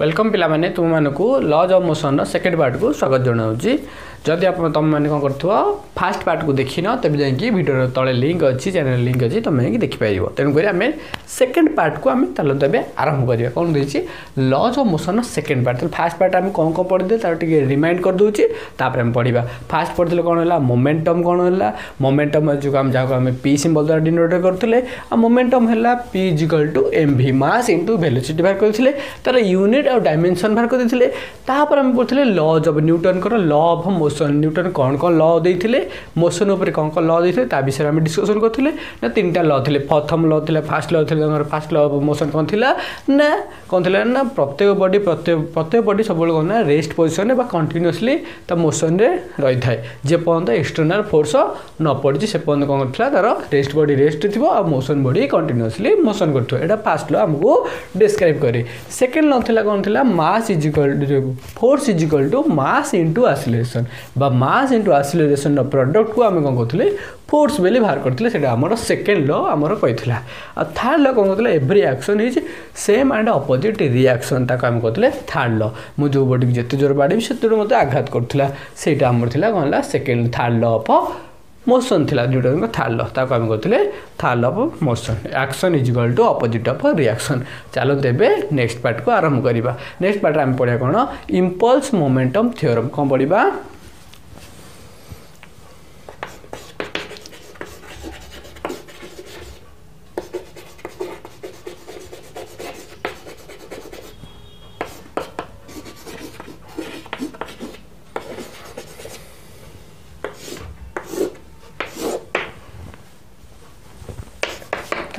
Welcome ପିଲାମାନେ ତୁମମାନଙ୍କୁ laws of ମୋସନ୍ର ସେକେଣ୍ଡ ପାର୍ଟକୁ ସ୍ୱାଗତ ଜଣାଉଛି ଯଦି ଆପଣ ତୁମେମାନେ କ'ଣ କରୁଥିବ ଫାର୍ଷ୍ଟ ପାର୍ଟକୁ ଦେଖିନ ତେବେ ଯାଇକି ଭିଡ଼ିଓର ତଳେ ଲିଙ୍କ୍ ଅଛି ଚ୍ୟାନେଲ୍ ଲିଙ୍କ୍ ଅଛି ତୁମେ ଯାଇକି ଦେଖିପାରିବ ତେଣୁକରି ଆମେ ସେକେଣ୍ଡ ପାର୍ଟକୁ ଆମେ ଚାଲନ୍ତୁ ଏବେ ଆରମ୍ଭ କରିବା କ'ଣ ଦେଇଛି ଲଜ୍ ଅଫ୍ ମୋସନ୍ର ସେକେଣ୍ଡ ପାର୍ଟ ତାହେଲେ ଫାର୍ଷ୍ଟ ପାର୍ଟ ଆମେ କ'ଣ କ'ଣ ପଢ଼ିଥିଲେ ତାର ଟିକେ ରିମାଇଣ୍ଡ କରିଦେଉଛି ତାପରେ ଆମେ ପଢ଼ିବା ଫାର୍ଷ୍ଟ ପଢ଼ିଥିଲେ କ'ଣ ହେଲା ମୋମେଣ୍ଟମ୍ କ'ଣ ହେଲା ମୋମେଣ୍ଟମ୍ ଯୋଉ ଆମେ ଯାହାକୁ ଆମେ ପି ସିମ୍ବଲ୍ ଦ୍ୱାରା ଡିନୋଟ୍ କରୁଥିଲେ ଆଉ ମୋମେଣ୍ଟମ୍ ହେଲା P equal to M V mass into velocity ବାହାର କରିଥିଲେ ତାର ୟୁନିଟ୍ ଆଉ ଡାଇମେନ୍ସନ୍ ବାହାର କରିଦେଇଥିଲେ ତାପରେ ଆମେ ପଢ଼ୁଥିଲେ ଲଜ୍ ଅଫ୍ ନ୍ୟୁଟନ୍ଙ୍କର ଲ ଅଫ୍ মোশন নিউটন କ'ଣ କ'ଣ ল ଦେଇଥିଲେ ମୋଶନ ଉପରେ କ'ଣ କ'ଣ ଲ ଦେଇଥିଲେ ତା ବିଷୟରେ ଆମେ ଡିସ୍କସନ୍ କରିଥିଲେ ନା ତିନିଟା ଲ ଥିଲେ ପ୍ରଥମ ଲ ଥିଲା ଫାଷ୍ଟ ଲ ଥିଲା ତାଙ୍କର ଫାଷ୍ଟ ଲ ମୋଶନ୍ କ'ଣ ଥିଲା ନା କ'ଣ ଥିଲା ନା ପ୍ରତ୍ୟେକ ବଡ଼ି ପ୍ରତ୍ୟେକ ପ୍ରତ୍ୟେକ ବଡ଼ି ସବୁବେଳେ କ'ଣ ନା ରେଷ୍ଟ ପୋଜିସନ୍ରେ ବା କଣ୍ଟିନ୍ୟୁଅସ୍ଲି ତା ମୋଶନ୍ରେ ରହିଥାଏ ଯେପର୍ଯ୍ୟନ୍ତ ଏକ୍ସଟର୍ନାଲ୍ ଫୋର୍ସ ନ ପଡ଼ିଛି ସେ ପର୍ଯ୍ୟନ୍ତ କ'ଣ କରିଥିଲା ତାର ରେଷ୍ଟ ବଡ଼ି ରେଷ୍ଟରେ ଥିବ ଆଉ ମୋଶନ୍ ବଡ଼ି କଣ୍ଟିନ୍ୟୁଅସ୍ଲି ମୋଶନ୍ କରୁଥିବ ଏଇଟା ଫାଷ୍ଟ ଲ ଆମକୁ ଡିସ୍କ୍ରାଇବ୍ କରେ ସେକେଣ୍ଡ ଲ ଥିଲା କ'ଣ ଥିଲା mass equal force equal to mass into acceleration ବା ମାସ୍ ଇଣ୍ଟୁ ଆସିଲେଜେସନର ପ୍ରଡ଼କ୍ଟକୁ ଆମେ କ'ଣ କହୁଥିଲେ ଫୋର୍ସ ବୋଲି ବାହାର କରିଥିଲେ ସେଇଟା ଆମର ସେକେଣ୍ଡ ଲ ଆମର କହିଥିଲା ଆଉ ଥାର୍ଡ଼ ଲ କ'ଣ କହୁଥିଲା ଏଭ୍ରି ଆକ୍ସନ୍ ହେଇଛି ସେମ୍ ଆଣ୍ଡ ଅପୋଜିଟ୍ ରିଆକ୍ସନ୍ ତାକୁ ଆମେ କହୁଥିଲେ ଥାର୍ଡ଼ ଲ ମୁଁ ଯେଉଁ ବଡ଼ିକି ଯେତେ ଜୋର ବାଡ଼ିବି ସେତେବେଳେ ମୋତେ ଆଘାତ କରୁଥିଲା ସେଇଟା ଆମର ଥିଲା କ'ଣ ହେଲା second third law of motion ଥିଲା ଯେଉଁଟା ଥାର୍ଡ଼ ଲ ତାକୁ ଆମେ କହୁଥିଲେ third law of motion action is equal to opposite of reaction ଚାଲନ୍ତୁ ଏବେ ନେକ୍ସଟ ପାର୍ଟକୁ ଆରମ୍ଭ କରିବା ନେକ୍ସଟ ପାର୍ଟରେ ଆମେ ପଢ଼ିବା କ'ଣ ଇମ୍ପଲ୍ସ ମୋମେଣ୍ଟମ୍ ଥିଓରମ୍ କ'ଣ ପଢ଼ିବା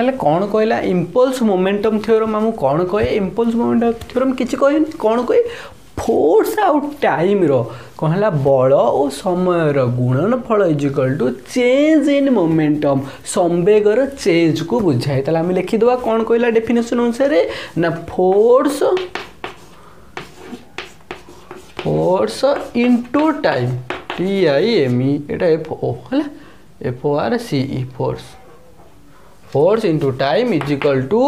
ହେଲେ କ'ଣ କହିଲା ଇମ୍ପଲ୍ସ ମୋମେଣ୍ଟମ୍ ଥିଓରମ୍ ଆମକୁ କ'ଣ କହେ ଇମ୍ପଲ୍ସ ମୋମେଣ୍ଟମ୍ ଥିଓରମ୍ କିଛି କହେନି କ'ଣ କହେ ଫୋର୍ସ ଆଉ ଟାଇମ୍ର କ'ଣ ହେଲା ବଳ ଓ ସମୟର ଗୁଣନ ଫଳ equal to change in momentum ସମ୍ବେଗର ଚେଞ୍ଜକୁ ବୁଝାଏ ତାହେଲେ ଆମେ ଲେଖିଦେବା କ'ଣ କହିଲା ଡେଫିନେସନ୍ ଅନୁସାରେ ନା force force into time T I M E ଏଇଟା ଏଫ୍ ଓ ହେଲା F O R C E force force into time is equal to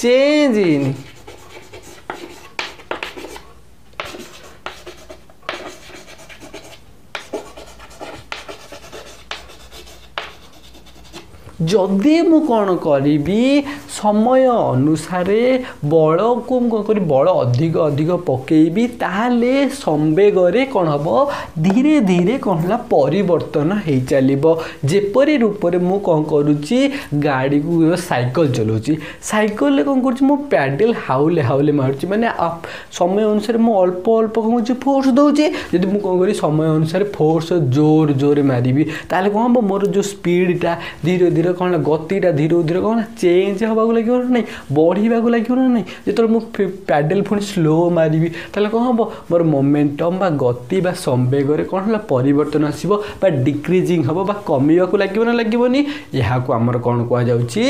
change in ଯଦି ମୁଁ କ'ଣ କରିବି ସମୟ ଅନୁସାରେ ବଳକୁ ମୁଁ କ'ଣ କରିବି ବଳ ଅଧିକ ଅଧିକ ପକେଇବି ତାହେଲେ ସମ୍ବେଗରେ କ'ଣ ହେବ ଧୀରେ ଧୀରେ କ'ଣ ହେଲା ପରିବର୍ତ୍ତନ ହୋଇଚାଲିବ ଯେପରି ରୂପରେ ମୁଁ କ'ଣ କରୁଛି ଗାଡ଼ିକୁ ସାଇକେଲ ଚଲାଉଛି ସାଇକେଲରେ କ'ଣ କରୁଛି ମୁଁ ପ୍ୟାଡ଼େଲ ହାଉଲେ ହାଉଲେ ମାରୁଛି ମାନେ ସମୟ ଅନୁସାରେ ମୁଁ ଅଳ୍ପ ଅଳ୍ପ କ'ଣ କରୁଛି ଫୋର୍ସ ଦେଉଛି ଯଦି ମୁଁ କ'ଣ କରିବି ସମୟ ଅନୁସାରେ ଫୋର୍ସ ଜୋର ଜୋରରେ ମାରିବି ତାହେଲେ କ'ଣ ହେବ ମୋର ଯେଉଁ ସ୍ପିଡ଼ଟା ଧୀରେ ଧୀରେ କ'ଣ ଗତିଟା ଧୀରେ ଧୀରେ କ'ଣ ଚେଞ୍ଜ ହେବ ହେବାକୁ ଲାଗିବ ନା ନାହିଁ ବଢ଼ିବାକୁ ଲାଗିବ ନା ନାହିଁ ଯେତେବେଳେ ମୁଁ ପ୍ୟାଡ଼େଲ୍ ପୁଣି ସ୍ଲୋ ମାରିବି ତାହେଲେ କ'ଣ ହେବ ମୋର ମୋମେଣ୍ଟମ୍ ବା ଗତି ବା ସମ୍ବେଗରେ କ'ଣ ହେଲା ପରିବର୍ତ୍ତନ ଆସିବ ବା ଡିକ୍ରିଜିଂ ହେବ ବା କମିବାକୁ ଲାଗିବ ନା ଲାଗିବନି ଏହାକୁ ଆମର କ'ଣ କୁହାଯାଉଛି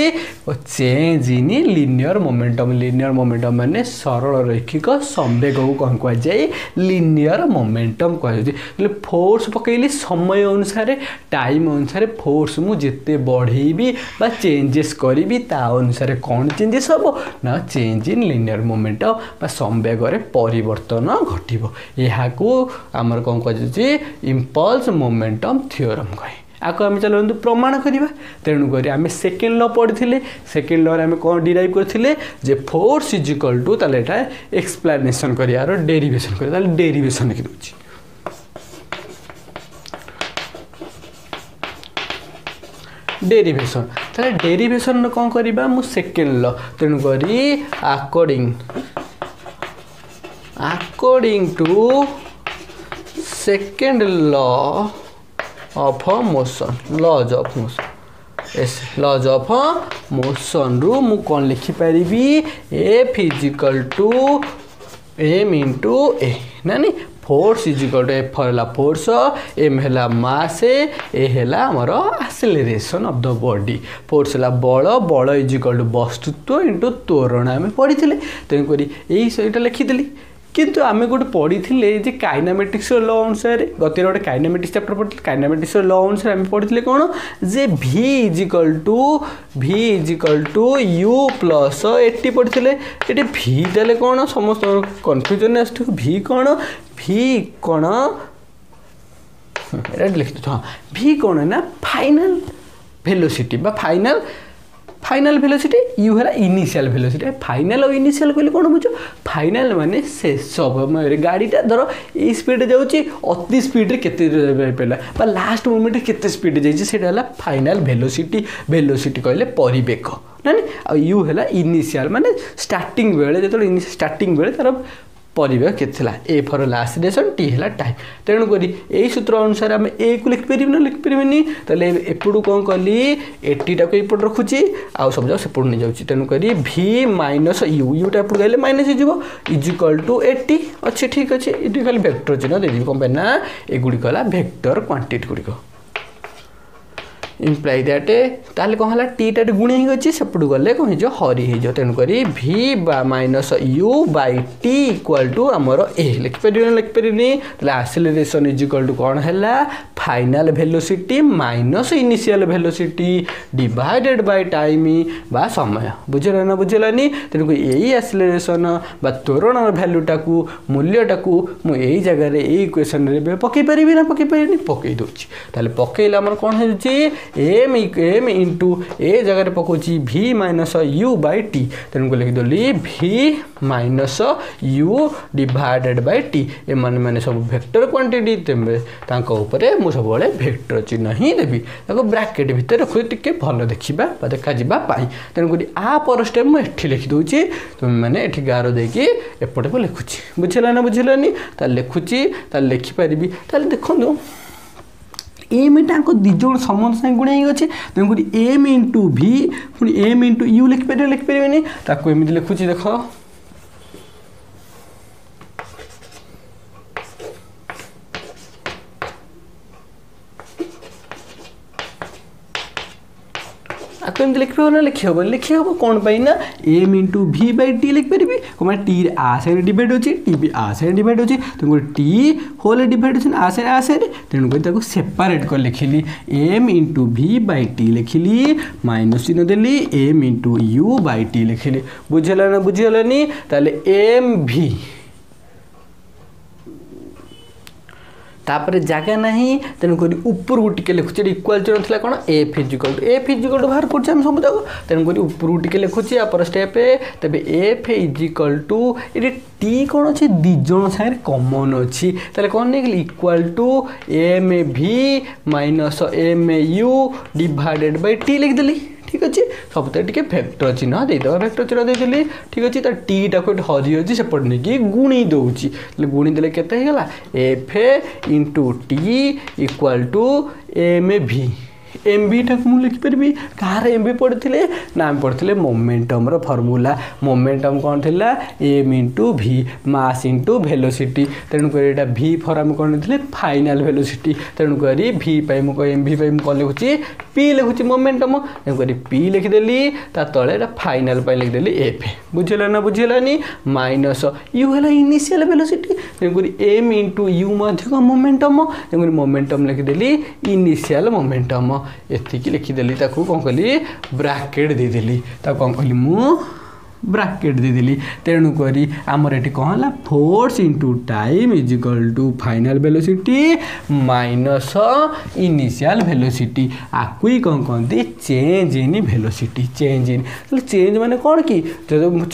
change in linear momentum linear momentum ମାନେ ସରଳ ରୈଖିକ ସମ୍ବେଗକୁ କ'ଣ କୁହାଯାଏ ଲିନିୟର ମୋମେଣ୍ଟମ୍ କୁହାଯାଉଛି ହେଲେ ଫୋର୍ସ ପକାଇଲି ସମୟ ଅନୁସାରେ ଟାଇମ୍ ଅନୁସାରେ ଫୋର୍ସ ମୁଁ ଯେତେ ବଢ଼େଇବି ବା ଚେଞ୍ଜେସ୍ କରିବି ତା ଅନୁସାରେ ଅନୁସାରେ କ'ଣ ଚେଞ୍ଜେସ୍ ହେବ ନା ଚେଞ୍ଜ ଇନ୍ ଲିନିୟର ମୁଭମେଣ୍ଟ ବା ସମ୍ବେଗରେ ପରିବର୍ତ୍ତନ ଘଟିବ ଏହାକୁ ଆମର କ'ଣ କୁହାଯାଉଛି ଇମ୍ପଲ୍ସ ମୋମେଣ୍ଟମ୍ ଥିଓରମ୍ କହେ ଆକୁ ଆମେ ଚାଲନ୍ତୁ ପ୍ରମାଣ କରିବା ତେଣୁକରି ଆମେ ସେକେଣ୍ଡ ଲ ପଢ଼ିଥିଲେ ସେକେଣ୍ଡ ଲରେ ଆମେ କ'ଣ ଡିରାଇଭ୍ କରିଥିଲେ ଯେ ଫୋର୍ସ ଇଜିକାଲ୍ ଟୁ ତାହେଲେ ଏଇଟା ଏକ୍ସପ୍ଲାନେସନ୍ କରିବାର ଡେରିଭେସନ୍ କରିବା ତାହେଲେ ଡେରିଭେସନ୍ ଲେଖିଦେଉଛି ଡେରିଭେସନ୍ ତାହେଲେ ଡେରିଭେସନ୍ର କ'ଣ କରିବା ମୁଁ ସେକେଣ୍ଡ ଲ ତେଣୁକରି according according to second law of motion laws of motion S laws of ମୋସନ୍ରୁ ମୁଁ କ'ଣ ଲେଖିପାରିବି F equal to M into A ନାନି force is equal to F ହେଲା ଫୋର୍ସ ଏମ୍ ହେଲା ମାସ ଏ ହେଲା ଆମର ଆସିଲେରେସନ୍ ଅଫ୍ ଦ ବଡ଼ି ଫୋର୍ସ ହେଲା ବଳ ବଳ ଇଜ୍ ଇକ୍ୱାଲ୍ ଟୁ ବସ୍ତୁତ୍ୱ ଇଣ୍ଟୁ ତୋରଣ ଆମେ ପଢ଼ିଥିଲେ ତେଣୁକରି ଏଇ ସେଇଟା ଲେଖିଥିଲି কিন্তু আমি ଗୋଟେ ପଢ଼ିଥିଲେ ଯେ କାଇନାମେଟିକ୍ସର ଲ ଅନୁସାରେ ଗତିର ଗୋଟେ କାଇନାମେଟିକ୍ସ ଚାପ୍ଟର ପଢ଼ିଥିଲେ କାଇନାମେଟିକ୍ସର ଲ ଅନୁସାରେ ଆମେ ପଢ଼ିଥିଲେ କ'ଣ ଯେ V equal to V equal to U plus ଏଠି ପଢ଼ିଥିଲେ ଏଠି ଭି ଦେଲେ କ'ଣ ସମସ୍ତଙ୍କର କନଫ୍ୟୁଜନ୍ ଆସୁଥିବ ଭି କ'ଣ ଭି କ'ଣ ଏଇଟା ଲେଖିଦେଉଥିବ ହଁ ଭି କ'ଣ ନା ଫାଇନାଲ୍ ভেলোসিটি বা ফাইনাল ফাইনাল ভেলোসিটি ইউ হল ইনিশিয়াল ভেলোসিটি ফাইনাল আর ইনিশিয়াল কহিলে কোণ বুঝছো ফাইনাল মানে শেষ সময়ের গাড়িটা ধর এই স্পিডে যাচ্ছি অতি স্পিডে কেতে পারা বা লাস্ট মুভমেন্টে কেতে স্পিডে যাইছে সেটা হল ফাইনাল ভেলোসিটি ভেলোসিটি কহিলে পরিবেক না ইউ হল ইনিশিয়াল মানে স্টার্টিং বেড়ে যেত স্টার্টিং বেড়ে তার পরিবেশ কেতে লা এ ফর লাসিলেসন টি হল টাইম তেমুকরি এই সূত্র অনুসারে আমি এ কু লিখিপারি না লিখিপারি তাহলে এপটু কম কলি এটিটাকে এপট রাখুছি আবুজাক সেপট নিয়ে যাচ্ছি তেমুকরি ভি মাইনস ইউ ইউটা এপট গেলে মাইনস হয়ে ইজ ইকাল টু এটি অছে ঠিক আছে এটি খালি ভেক্টর চিহ্ন দিয়ে দেবি কম পাই না এগুড়ি হল ভেক্টর কোয়ান্টিটি গুড়ি ଇମ୍ପ୍ଲାଇ ଦ୍ୟାଟ୍ ତାହେଲେ କ'ଣ ହେଲା ଟିଟାରେ ଗୁଣି ହେଇକି ସେପଟୁ ଗଲେ କ'ଣ ହେଇଯିବ ହରି ହେଇଯିବ ତେଣୁକରି ଭି ବା minus U by T equal to ଆମର ଏ ଲେଖିପାରିବି ନା ଲେଖିପାରିବିନି ତାହେଲେ ଆସିଲେରେସନ୍ ଇଜ୍ ଇକ୍ୱାଲ୍ ଟୁ କ'ଣ ହେଲା final velocity minus initial velocity divided by time ବା ସମୟ ବୁଝିଲା ନା ବୁଝିଲାନି ତେଣୁକରି ଏଇ ଆସିଲେରେସନ୍ ବା ତୋରଣର ଭ୍ୟାଲୁଟାକୁ ମୂଲ୍ୟଟାକୁ ମୁଁ ଏଇ ଜାଗାରେ ଏଇ ଇକ୍ୱେସନ୍ରେ ପକାଇ ପାରିବି ନା ପକାଇ ପାରିବିନି ପକାଇ ଦେଉଛି ତାହେଲେ ପକାଇଲେ ଆମର କ'ଣ ହେଉଛି एम एम इंटू ए जगह पकाऊँ भि माइनस यु बै टी तेणुक लिखिदेली V minus U divided by T M मैंने सब भेक्टर क्वांटीटी तेरे मुझे सब भेक्टर चिन्ह ही देवी ब्राकेट भितर रखु टे भल देखा देखा देखाजाप तेणुक आ पर स्टेप मुझे लिखिदे तुम तो मैंने ये गार देखिए एपटे को लिखुची बुझेगा ना बुझेगा लिखुची लिखिपारि देखो এম টাঙ্ক দুজন সমস্ত সাথে গুণ হয়ে গেছে তেমনি এম ইন্টু ভি পুঁ এম ইন্টু ইউ লিখিপারে লিখিপারে তাকে এমনি লিখুছি দেখ লিখবে না লিখি হবনি লিখি হব কোণ পাই না M into V by T লিখিপারি কোমানে টি আ সাইড ডিভাইড হচ্ছে টি বি আ সাইড ডিভাইড হচ্ছে তেমনি টি হোল ডিভাইড হচ্ছে আ সাইড আ সাইড তেমনি তাকে সেপারেট করে লিখিলি M into V by T লিখিলি minus চিহ্ন দেলি M into U by T লিখিলি বুঝিগলানি বুঝিগলানি তাহলে এম ভি ତାପରେ ଜାଗା ନାହିଁ ତେଣୁକରି ଉପରକୁ ଟିକେ ଲେଖୁଛି ଏଠି ଇକ୍ୱାଲ୍ ଚିହ୍ନ ଥିଲା କ'ଣ A equal to A equal to ବାହାର କରୁଛେ ଆମେ ସବୁ ଯାକ ତେଣୁକରି ଉପରକୁ ଟିକେ ଲେଖୁଛି ଆପରେ ଷ୍ଟେପ୍ ତେବେ ଏଫ୍ ଇଜିକାଲ୍ ଟୁ ଏଠି ଟି କ'ଣ ଅଛି ଦୁଇ ଜଣ ସାଙ୍ଗରେ କମନ୍ ଅଛି ତାହେଲେ କ'ଣ ନେଇଗଲି equal to M V minus M U divided by T ଲେଖିଦେଲି ঠিক আছে সবুতে টিকে ভেক্টর চিহ্ন দিয়েদেবা ভেক্টর চিহ্ন দিয়েদেলি ঠিক আছে তা টিটা এটি হরিযাচ্ছে সেপটে নিয়ে গুণি দেছি তাহলে গুণি দেলে কেতে হয়ে গেল F into T equal to M V ଏମ୍ବିଟାକୁ ମୁଁ ଲେଖିପାରିବି କାହାର ଏମ୍ବି ପଡ଼ିଥିଲେ ନା ଆମେ ପଢ଼ିଥିଲେ ମୋମେଣ୍ଟମ୍ର ଫର୍ମୁଲା ମୋମେଣ୍ଟମ୍ କ'ଣ ଥିଲା M into V mass into velocity ତେଣୁକରି ଏଇଟା ଭି ଫର୍ ଆମେ କ'ଣ ନେଇଥିଲେ ଫାଇନାଲ୍ ଭେଲୋସିଟି ତେଣୁକରି ଭି ପାଇଁ ମୁଁ ଏମ୍ ଭି ପାଇଁ ମୁଁ କ'ଣ ଲେଖୁଛି ପି ଲେଖୁଛି ମୋମେଣ୍ଟମ୍ ତେଣୁକରି ପି ଲେଖିଦେଲି ତା ତଳେ ଏଇଟା ଫାଇନାଲ୍ ପାଇଁ ଲେଖିଦେଲି ଏଫ୍ ବୁଝିହେଲା ନା ବୁଝିହେଲାନି ମାଇନସ୍ ୟୁ ହେଲା ଇନିସିଆଲ୍ ଭେଲୋସିଟି ତେଣୁକରି ଏମ୍ ଇଣ୍ଟୁ ୟୁ ମଧ୍ୟ କ'ଣ ମୋମେଣ୍ଟମ୍ ତେଣୁକରି ମୋମେଣ୍ଟମ୍ ଲେଖିଦେଲି ଇନିସିଆଲ୍ ମୋମେଣ୍ଟମ୍ ये लिखीदेली कौन कहली ब्राकेट देदेली कौन कहली मुझे ବ୍ରାକେଟ୍ ଦେଇଦେଲି ତେଣୁକରି ଆମର ଏଠି କ'ଣ ହେଲା force into time equal to final velocity minus initial velocity ଆକୁ ହିଁ କ'ଣ କହନ୍ତି change in velocity change in ତାହେଲେ ଚେଞ୍ଜ ମାନେ କ'ଣ କି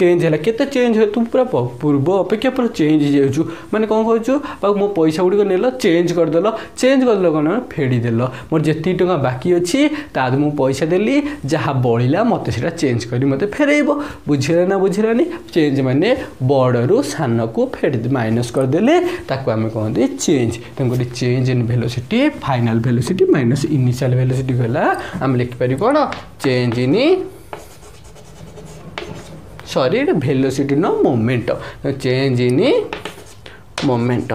ଚେଞ୍ଜ ହେଲା କେତେ ଚେଞ୍ଜ ହୁଏ ତୁ ପୁରା ପୂର୍ବ ଅପେକ୍ଷା ପୁରା ଚେଞ୍ଜ ହେଇଯାଉଛୁ ମାନେ କ'ଣ କହୁଛୁ ଆଉ ମୋ ପଇସା ଗୁଡ଼ିକ ନେଲ ଚେଞ୍ଜ କରିଦେଲ ଚେଞ୍ଜ କରିଦେଲ କ'ଣ ଫେଡ଼ିଦେଲ ମୋର ଯେତିକି ଟଙ୍କା ବାକି ଅଛି ତା ମୁଁ ପଇସା ଦେଲି ଯାହା ବଳିଲା ମୋତେ ସେଇଟା ଚେଞ୍ଜ କରି ମୋତେ ଫେରେଇବ ବୁଝି बुझिरहेन बुझिरहेन मैंने भने सान को फेड माइनस गरिदेले ताको आम कति चेन्ज तेणु गरी in velocity final velocity minus initial velocity गला आम लेखिपार कौन चेन्ज इन सरी भेलोसीटी न मोमेंट चेंज इन मोमेंट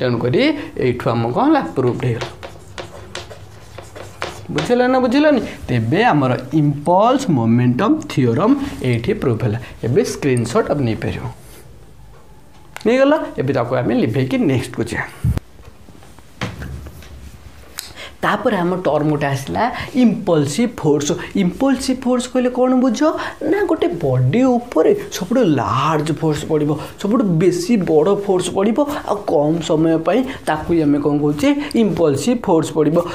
तेणुक यू आम कौन प्रूफ हो ବୁଝିଲେ ନା ବୁଝିଲନି ତେବେ ଆମର ଇମ୍ପଲ୍ସ ମୋମେଣ୍ଟମ୍ ଥିଓରମ୍ ଏଇଠି ପ୍ରୁଭ୍ ହେଲା ଏବେ ସ୍କ୍ରିନ୍ସଟ୍ ନେଇପାରିବ ନେଇଗଲା ଏବେ ତାକୁ ଆମେ ଲିଭେଇକି ନେକ୍ସଟକୁ ଯିବା तर हम टर्म गोटा आसला इम्पलसिभ फोर्स इम्पलसिभ फोर्स कहिले कोन बुझो ना गोटे बॉडी पर सबुठु लार्ज फोर्स पढ्यो सबुठु बेसी बड फोर्स पढ्यो आउ समयप त इम्पलस फोर्स पढ्यो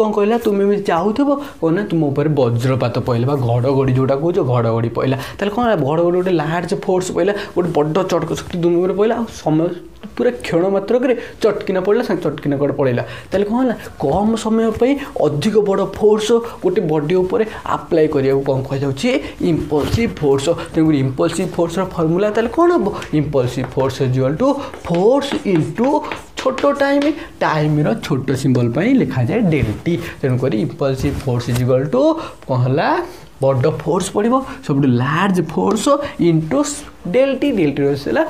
कहिला त चाहना तम वजत पहिला घड घडी जोडा कडघडी पहिला त घडी लार्ज फोर्स पहिला गए चटी तुमी पहिला आ समय ପୁରା କ୍ଷଣ ମାତ୍ରକରେ ଚଟକିନା ପଡ଼ିଲା ସାଙ୍ଗେ ଚଟକିନା କୁଆଡ଼େ ପଳେଇଲା ତାହେଲେ କ'ଣ ହେଲା କମ୍ ସମୟ ପାଇଁ ଅଧିକ ବଡ଼ ଫୋର୍ସ ଗୋଟେ ବଡ଼ି ଉପରେ ଆପ୍ଲାଏ କରିବାକୁ କ'ଣ କୁହାଯାଉଛି ଇମ୍ପଲ୍ସିଭ୍ ଫୋର୍ସ ତେଣୁକରି ଇମ୍ପଲ୍ସିଭ୍ ଫୋର୍ସର ଫର୍ମୁଲା ତାହେଲେ କ'ଣ ହେବ impulsive force equal to force into ଛୋଟ ଟାଇମ୍ ଟାଇମ୍ର ଛୋଟ ସିମ୍ବଲ୍ ପାଇଁ ଲେଖାଯାଏ ଡେଲ୍ଟି ତେଣୁକରି ଇମ୍ପଲ୍ସିଭ୍ ଫୋର୍ସ ଇଜୁଆଲ୍ ଟୁ କ'ଣ ହେଲା ବଡ଼ ଫୋର୍ସ ପଡ଼ିବ ସବୁଠୁ large force into del t del t ରହିଲା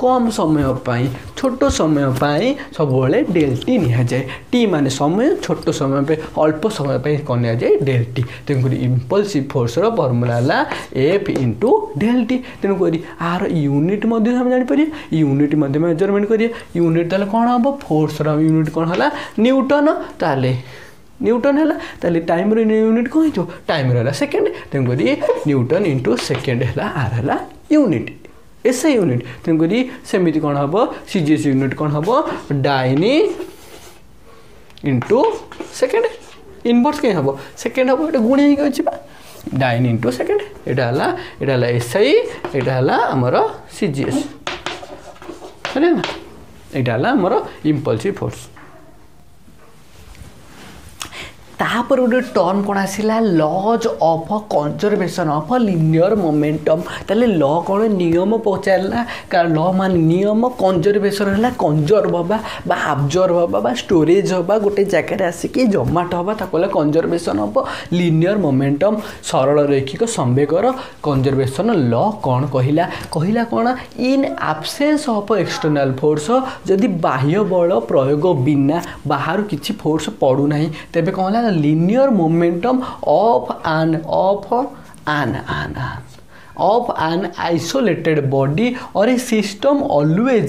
କମ୍ ସମୟ ପାଇଁ ଛୋଟ ସମୟ ପାଇଁ ସବୁବେଳେ ଡେଲ୍ ଟି ନିଆଯାଏ ଟି ମାନେ ସମୟ ଛୋଟ ସମୟ ପାଇଁ ଅଳ୍ପ ସମୟ ପାଇଁ କ'ଣ ନିଆଯାଏ ଡେଲ୍ ଟି ତେଣୁକରି ଇମ୍ପଲ୍ସିଭ୍ ଫୋର୍ସର ଫର୍ମୁଲା ହେଲା ଏଫ୍ ଇଣ୍ଟୁ ଡେଲ୍ ଟି ତେଣୁକରି ଆର ୟୁନିଟ୍ ମଧ୍ୟ ଆମେ ଜାଣିପାରିବା ୟୁନିଟ୍ ମଧ୍ୟ ମେଜରମେଣ୍ଟ କରିବା ୟୁନିଟ୍ ତାହେଲେ କ'ଣ ହେବ ଫୋର୍ସର ୟୁନିଟ୍ କ'ଣ ହେଲା ନ୍ୟୁଟନ୍ ତାହେଲେ न्यूटन है ताले टाइम यूनिट कौन हो टाइम रहा सेकेंड तेणुक न्यूटन इंटु सेकेंड है आर है यूनिट ଏସ୍ଆଇ ୟୁନିଟ୍ ତେଣୁକରି ସେମିତି କ'ଣ ହେବ ସି ଜି ଏସ୍ ୟୁନିଟ୍ କ'ଣ ହେବ ଡାଇନି ଇଣ୍ଟୁ ସେକେଣ୍ଡ ଇନଭର୍ସ କାହିଁ ହେବ ସେକେଣ୍ଡ ହେବ ଏଇଟା ଗୁଣି ହେଇକି ଅଛି ବା ডাইন ইন্টু সেকেন্ড এটা হল এটা হল এসআই এটা হল আমার সিজিএস বুঝলে না এটা হল আমার ইম্পলসিভ ফোর্স ତାପରେ ଗୋଟେ ଟର୍ମ କ'ଣ ଆସିଲା law of conservation of linear momentum ତାହେଲେ ଲ କ'ଣ ନିୟମ ପଚାରିଲା ଲ ମାନେ ନିୟମ କଞ୍ଜରଭେସନ୍ ହେଲା କଞ୍ଜର୍ଭ ହେବା ବା ଆବଜର୍ଭ ହେବା ବା ଷ୍ଟୋରେଜ୍ ହେବା ଗୋଟେ ଜାଗାରେ ଆସିକି ଜମାଟ ହେବା ତାକୁ ହେଲା କଞ୍ଜରଭେସନ୍ ଅଫ୍ ଲିନିୟର ମୋମେଣ୍ଟମ୍ ସରଳ ରୈଖିକ ସମ୍ବେଗର କଞ୍ଜରଭେସନ୍ ଲ କ'ଣ କହିଲା କହିଲା କ'ଣ in absence of external force ଯଦି ବାହ୍ୟ ବଳ ପ୍ରୟୋଗ ବିନା ବାହାରୁ କିଛି ଫୋର୍ସ ପଡ଼ୁନାହିଁ ତେବେ କ'ଣ ହେଲା linear momentum of and of an. of an isolated body or a system always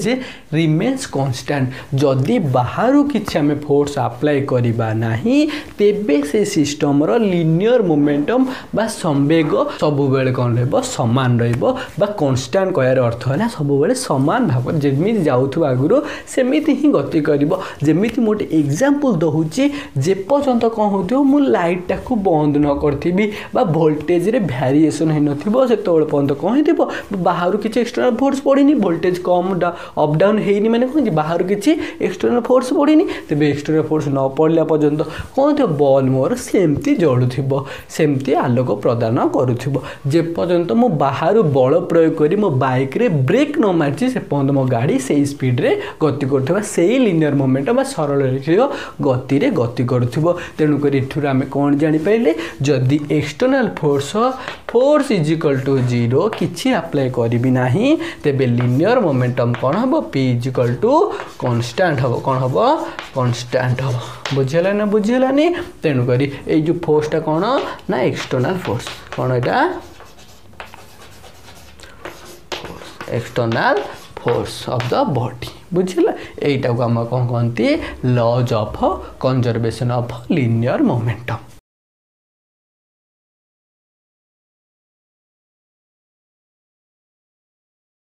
remains constant যদি ବାହାରୁ କିଛି ଆମେ ଫୋର୍ସ ଆପ୍ଲାଏ କରିବା ନାହିଁ ତେବେ ସେ ସିଷ୍ଟମ୍ର ଲିନିୟର ମୋମେଣ୍ଟମ୍ ବା ସମ୍ବେଗ ସବୁବେଳେ କ'ଣ ରହିବ ସମାନ ରହିବ ବା କନଷ୍ଟାଣ୍ଟ କହିବାର ଅର୍ଥ ହେଲା ସବୁବେଳେ ସମାନ ଭାବରେ ଯେମିତି ଯାଉଥିବା ଆଗରୁ ସେମିତି ହିଁ ଗତି କରିବ ଯେମିତି ମୁଁ ଗୋଟେ ଏକ୍ଜାମ୍ପଲ୍ ଦେଉଛି ଯେପର୍ଯ୍ୟନ୍ତ କ'ଣ ହେଉଥିବ ମୁଁ ଲାଇଟ୍ଟାକୁ ବନ୍ଦ ନ କରିଥିବି ବା ଭୋଲ୍ଟେଜ୍ରେ ଭ୍ୟାରିଏସନ୍ ହେଇନଥିବ ସେତେବେଳେ ଷୋହଳ ପର୍ଯ୍ୟନ୍ତ କ'ଣ ହେଇଥିବ ବାହାରୁ କିଛି ଏକ୍ସଟର୍ନାଲ୍ ଫୋର୍ସ ପଡ଼ିନି ଭୋଲ୍ଟେଜ୍ କମ୍ ଅପ୍ ଡାଉନ୍ ହେଇନି ମାନେ କ'ଣ ହେଇଛି ବାହାରୁ କିଛି ଏକ୍ସଟର୍ନାଲ୍ ଫୋର୍ସ ପଡ଼ିନି ତେବେ ଏକ୍ସଟର୍ନାଲ୍ ଫୋର୍ସ ନ ପଡ଼ିଲା ପର୍ଯ୍ୟନ୍ତ କ'ଣ ଥିବ ବଲ୍ ମୋର ସେମିତି ଜଳୁଥିବ ସେମିତି ଆଲୋକ ପ୍ରଦାନ କରୁଥିବ ଯେପର୍ଯ୍ୟନ୍ତ ମୁଁ ବାହାରୁ ବଳ ପ୍ରୟୋଗ କରି ମୋ ବାଇକ୍ରେ ବ୍ରେକ୍ ନ ମାରିଛି ସେ ପର୍ଯ୍ୟନ୍ତ ମୋ ଗାଡ଼ି ସେଇ ସ୍ପିଡ଼୍ରେ ଗତି କରୁଥିବ ସେଇ ଲିନିୟର୍ ମୋମେଣ୍ଟ ବା ସରଳ ଗତିରେ ଗତି କରୁଥିବ ତେଣୁକରି ଏଠାରୁ ଆମେ କ'ଣ ଜାଣିପାରିଲେ ଯଦି external force force is to zero কিছু আপ্লাই করবি না তেবে লিনিয়র মোমেন্টম কম হব পি ইজিকাল টু কনস্টাট হব কম হব কনস্টাট হব বুঝিলা না বুঝিলা তেণুকরি এই যে ফোর্সটা কম না এক্সটর্নাল ফোর্স কম এটা external force of the body বুঝিলা এইটাকে আমরা কম কহতি law of conservation of linear momentum